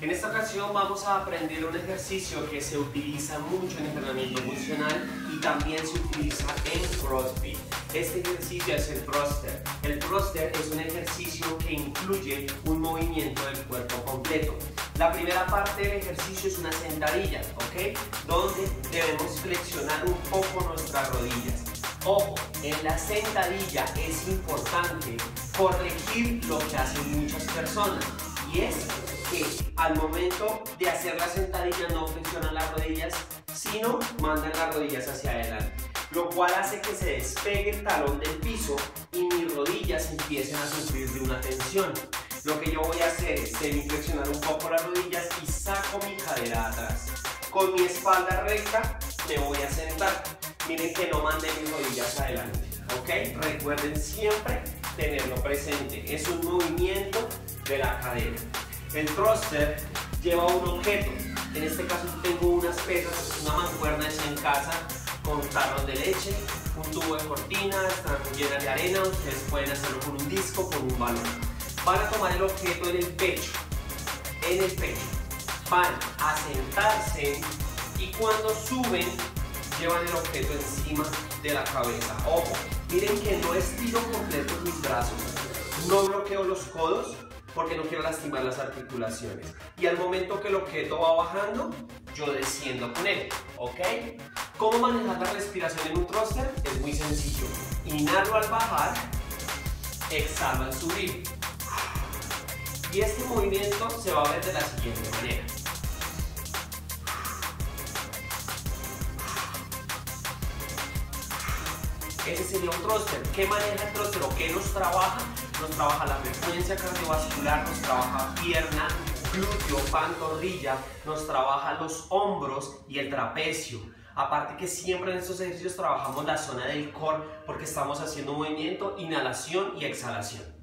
En esta ocasión vamos a aprender un ejercicio que se utiliza mucho en entrenamiento funcional y también se utiliza en CrossFit. Este ejercicio es el thruster. El thruster es un ejercicio que incluye un movimiento del cuerpo completo. La primera parte del ejercicio es una sentadilla, ¿ok? Donde debemos flexionar un poco nuestras rodillas. Ojo, en la sentadilla es importante corregir lo que hacen muchas personas y es que al momento de hacer la sentadilla no flexionan las rodillas, sino mandan las rodillas hacia adelante, lo cual hace que se despegue el talón del piso y mis rodillas empiecen a sufrir de una tensión. Lo que yo voy a hacer es semiflexionar un poco las rodillas y saco mi cadera atrás. Con mi espalda recta me voy a sentar. Miren que no mande mis rodillas adelante. ¿Ok? Recuerden siempre tenerlo presente. Es un movimiento de la cadera. El thruster lleva un objeto. En este caso tengo unas pesas, una mancuerna hecha en casa con tarros de leche, un tubo de cortina, están llenas de arena, ustedes pueden hacerlo con un disco, con un balón. Van a tomar el objeto en el pecho, en el pecho. Van a sentarse y cuando suben llevan el objeto encima de la cabeza. Ojo, miren que no estiro completo mis brazos, no bloqueo los codos, porque no quiero lastimar las articulaciones. Y al momento que el objeto va bajando, yo desciendo con él, ¿ok? ¿Cómo manejar la respiración en un thruster? Es muy sencillo. Inhalo al bajar, exhalo al subir. Y este movimiento se va a ver de la siguiente manera. Ese sería un thruster. ¿Qué maneja el thruster o qué nos trabaja? Nos trabaja la frecuencia cardiovascular, nos trabaja pierna, glúteo, pantorrilla, nos trabaja los hombros y el trapecio. Aparte que siempre en estos ejercicios trabajamos la zona del core porque estamos haciendo movimiento, inhalación y exhalación.